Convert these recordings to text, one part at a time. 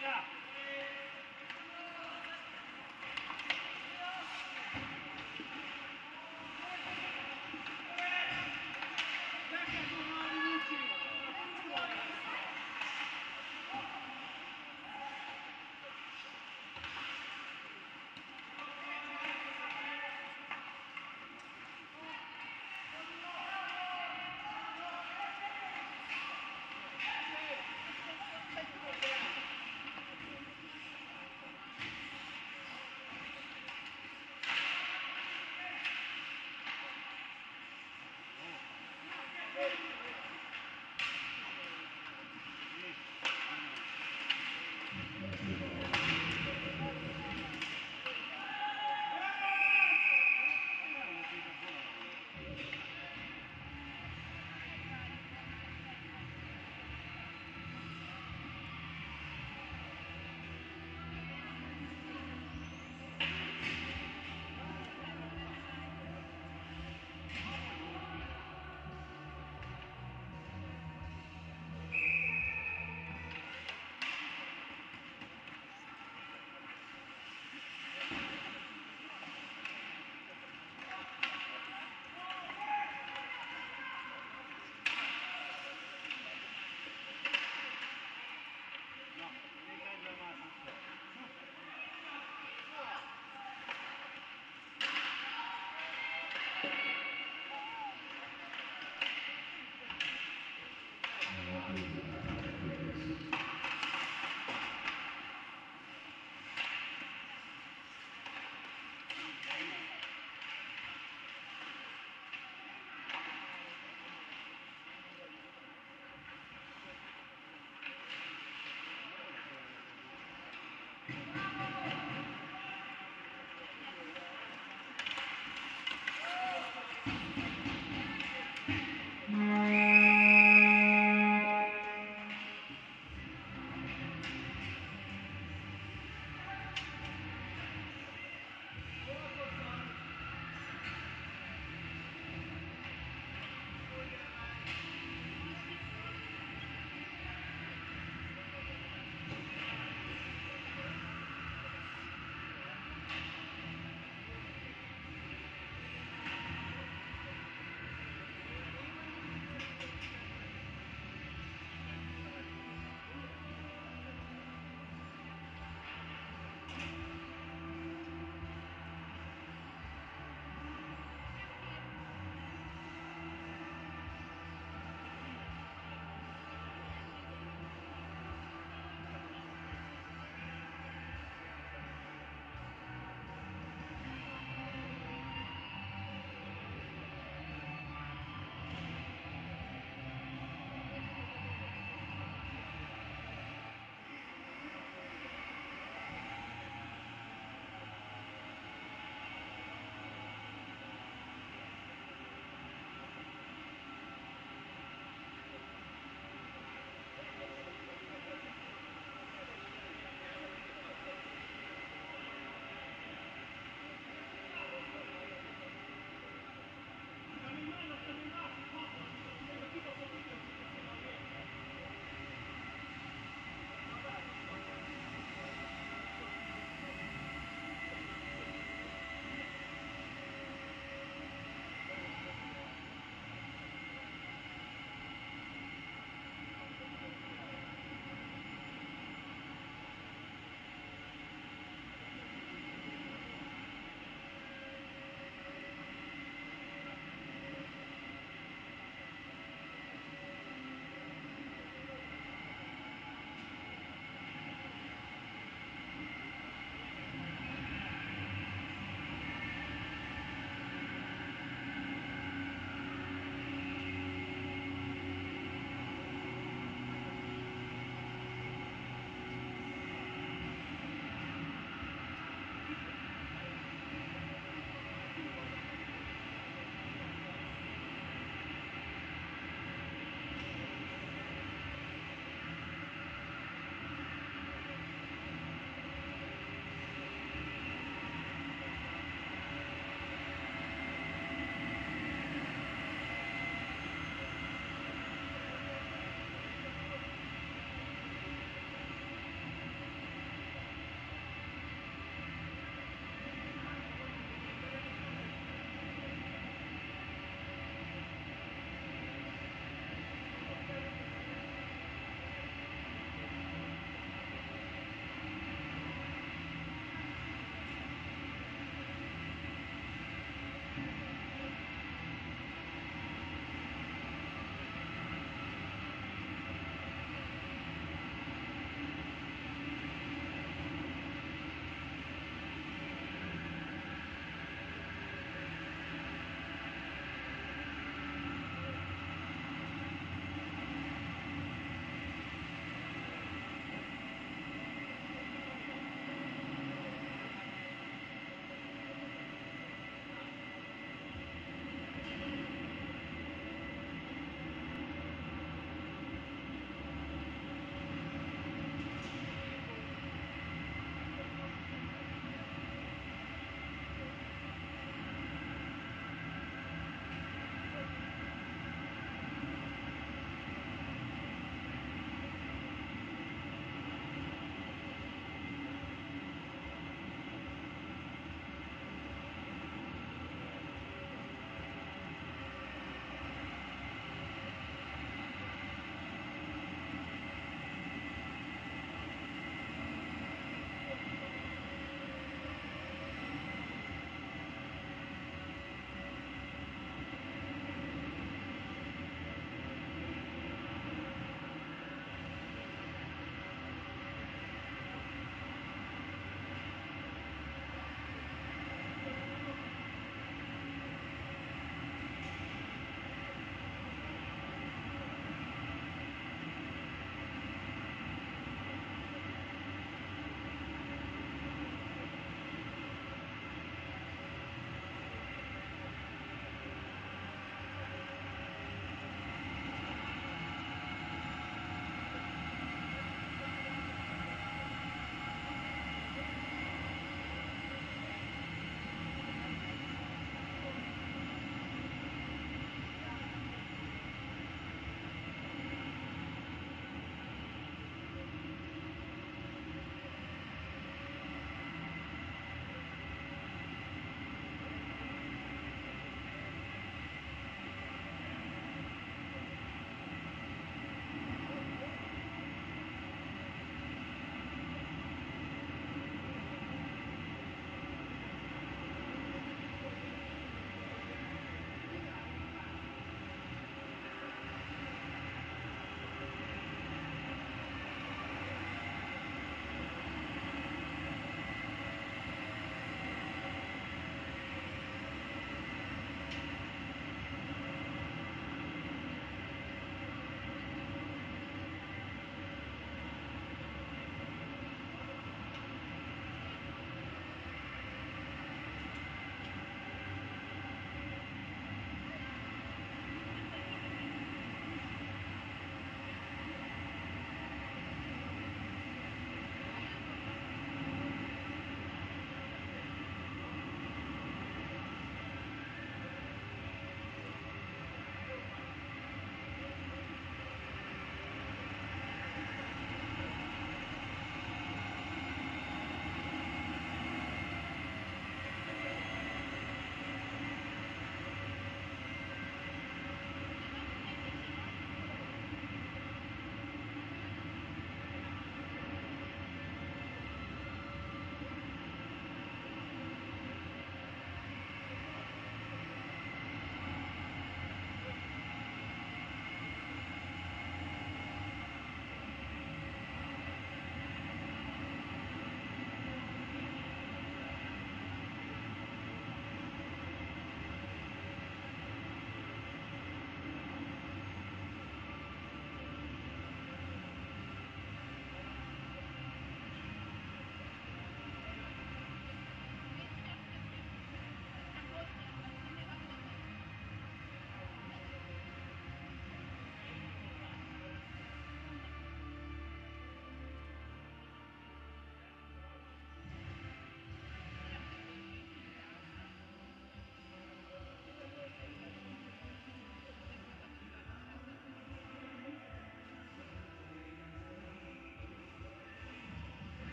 Yeah.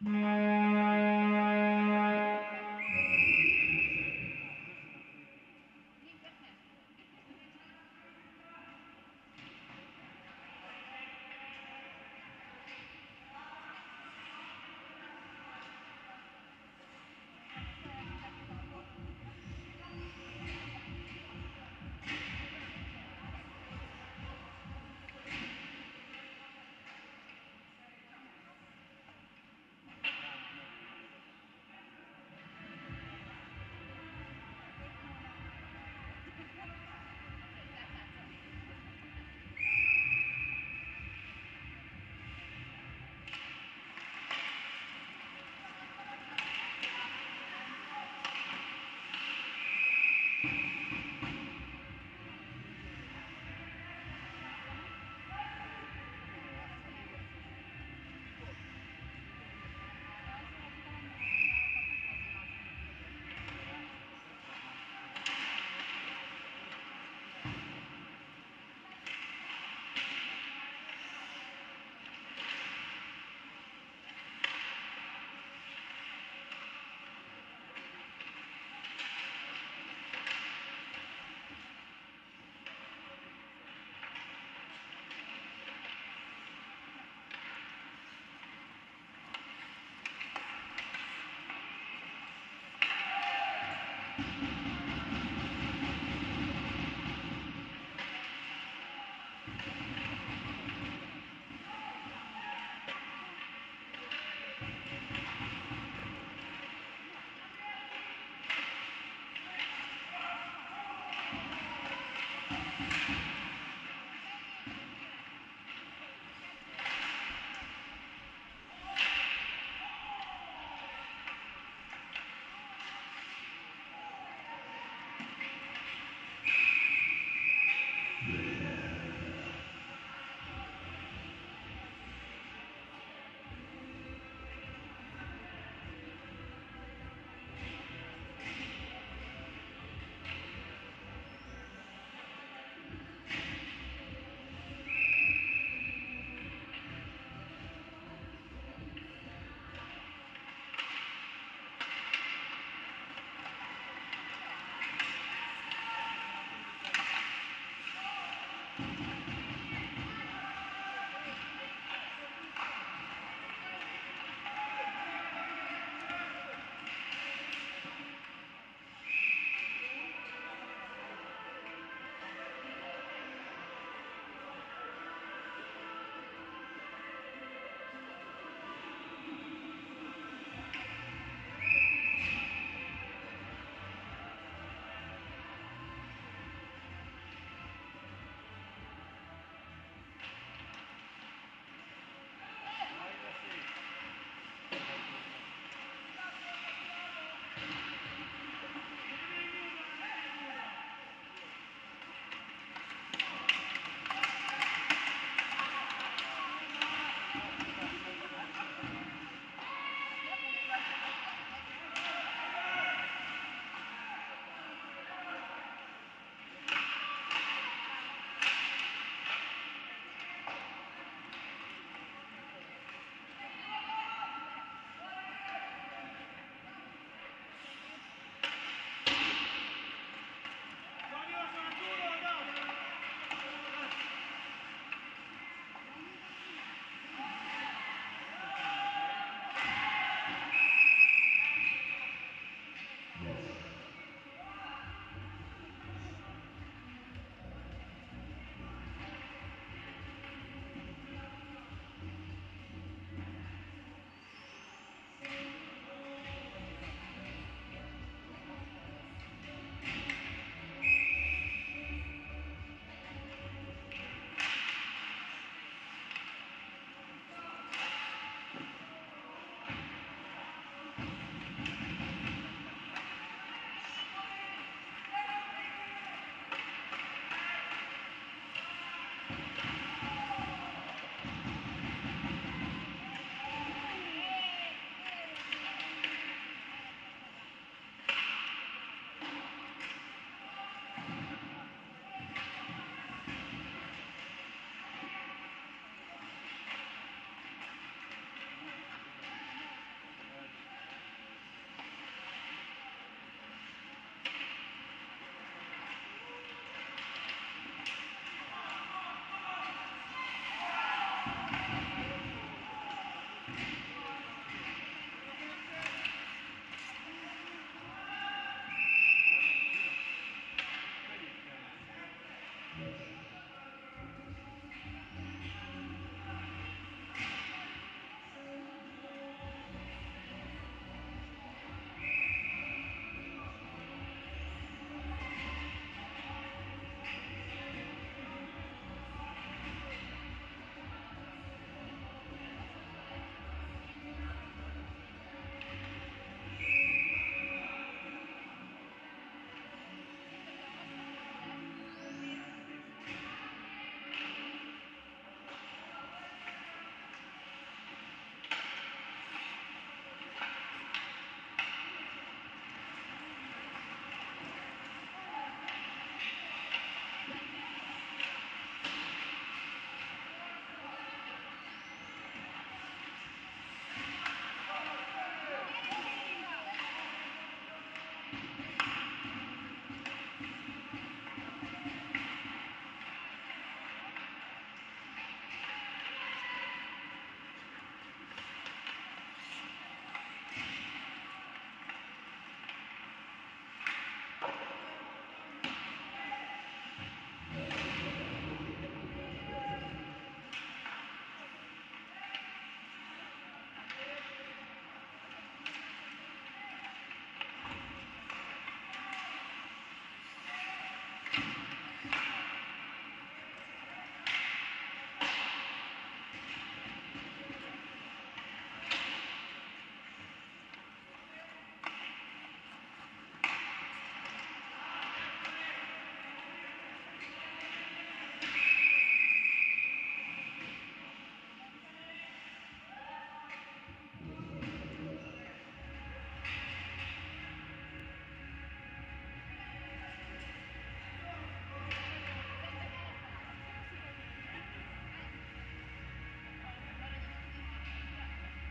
เ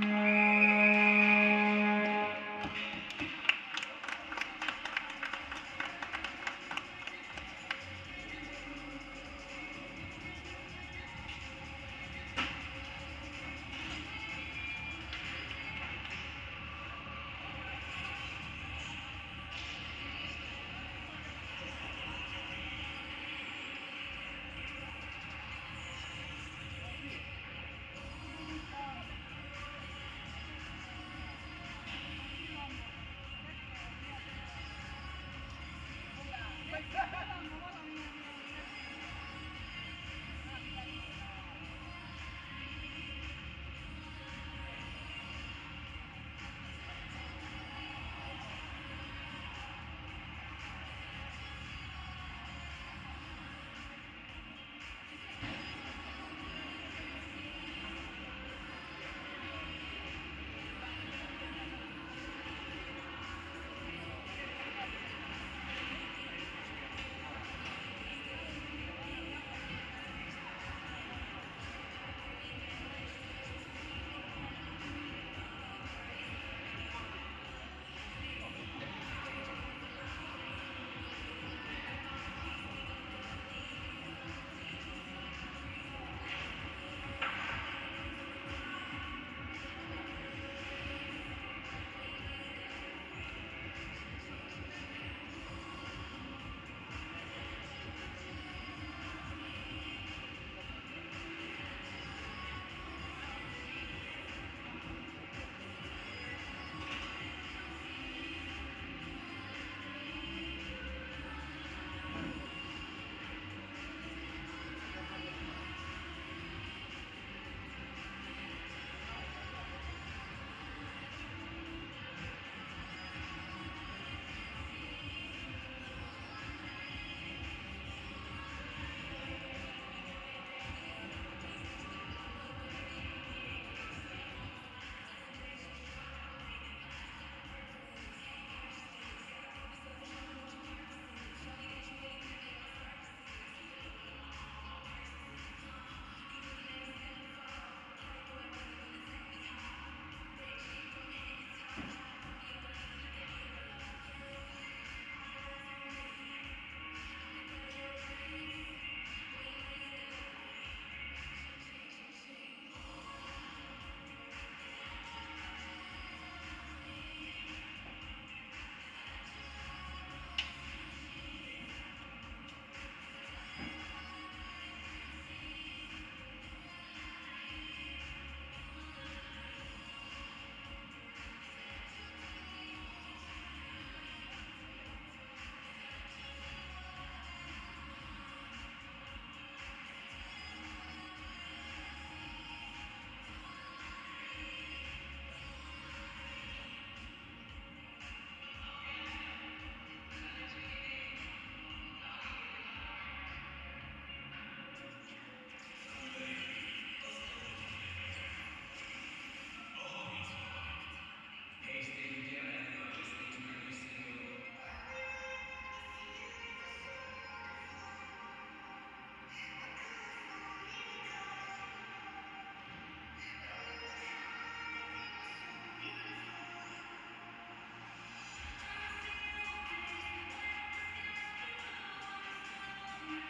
Thank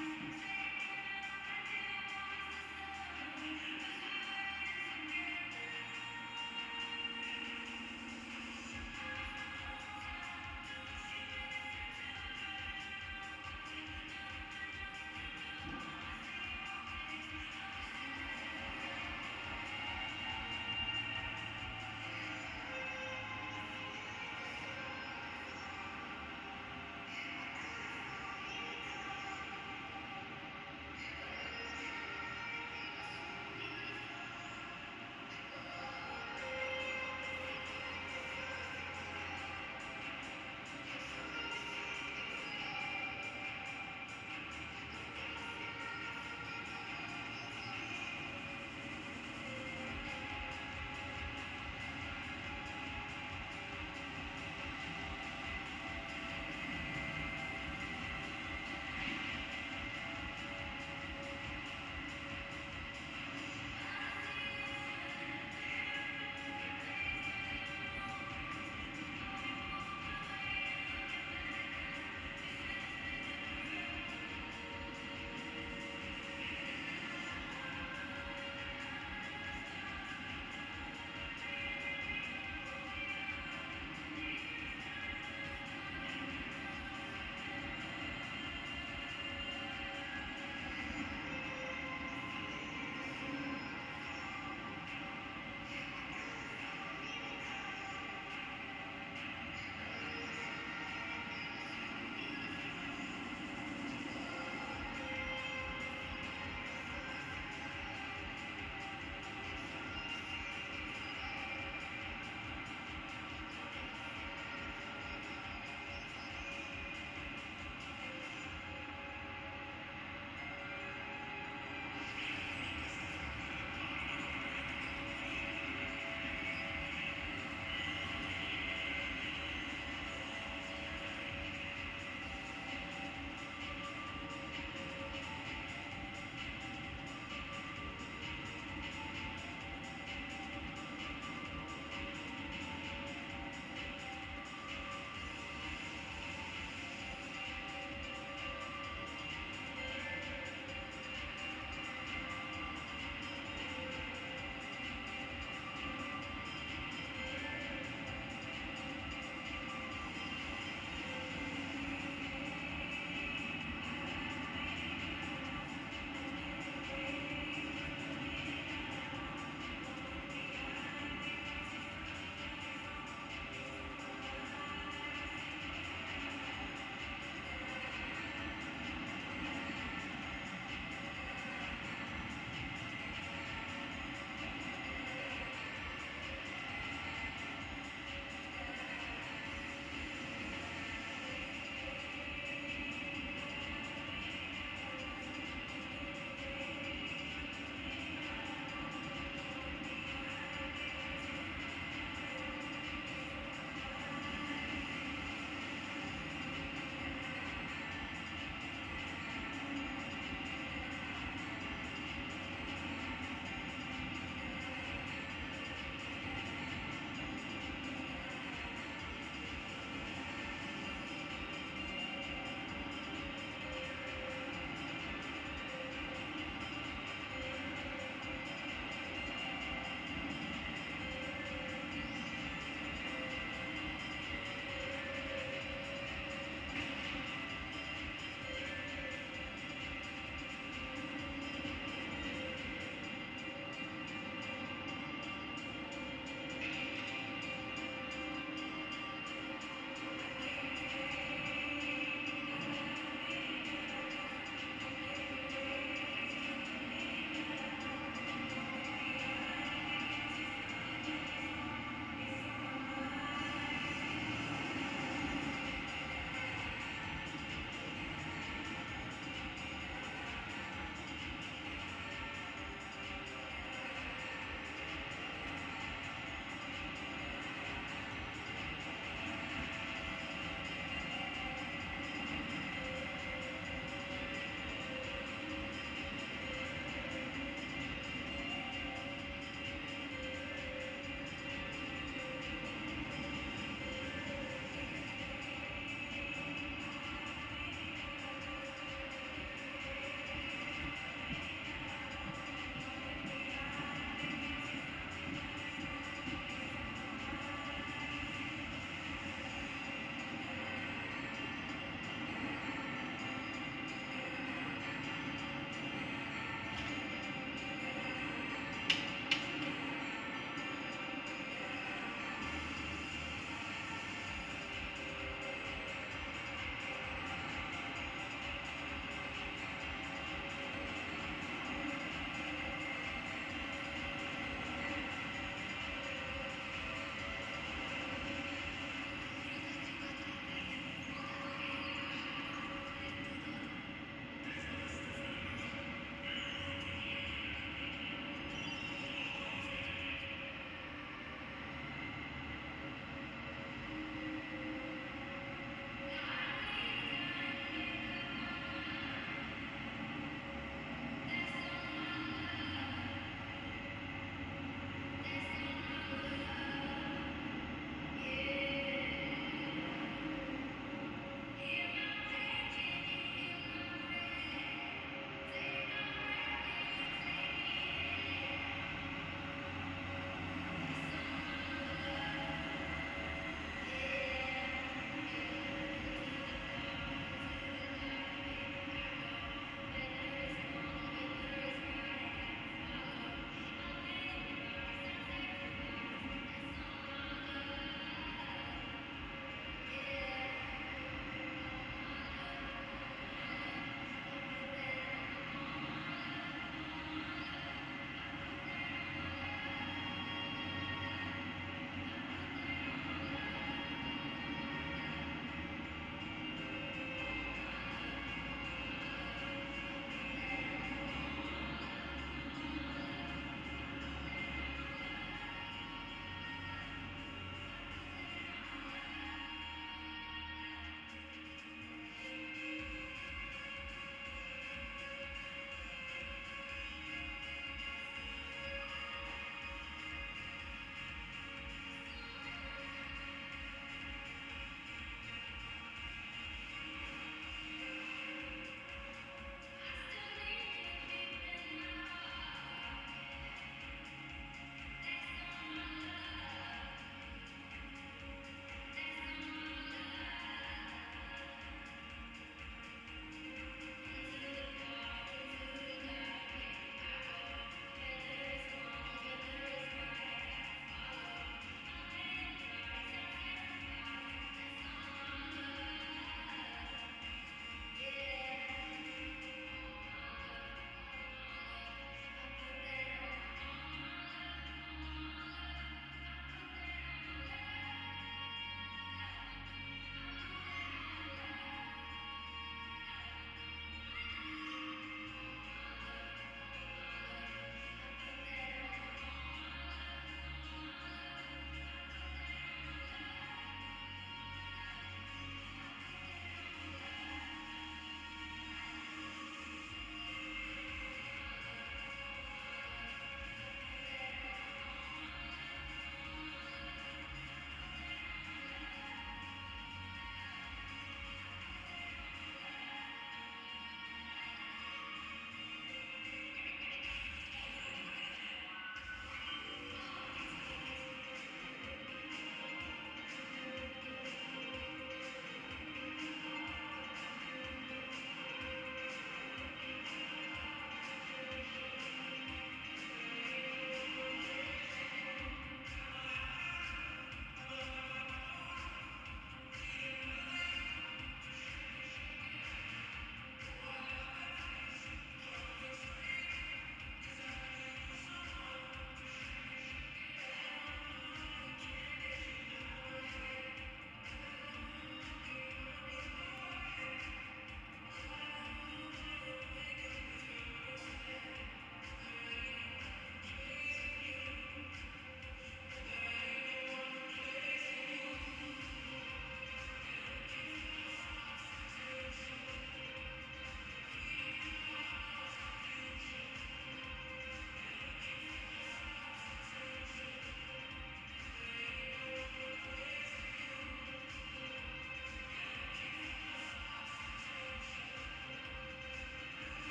I'm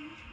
Mm-hmm.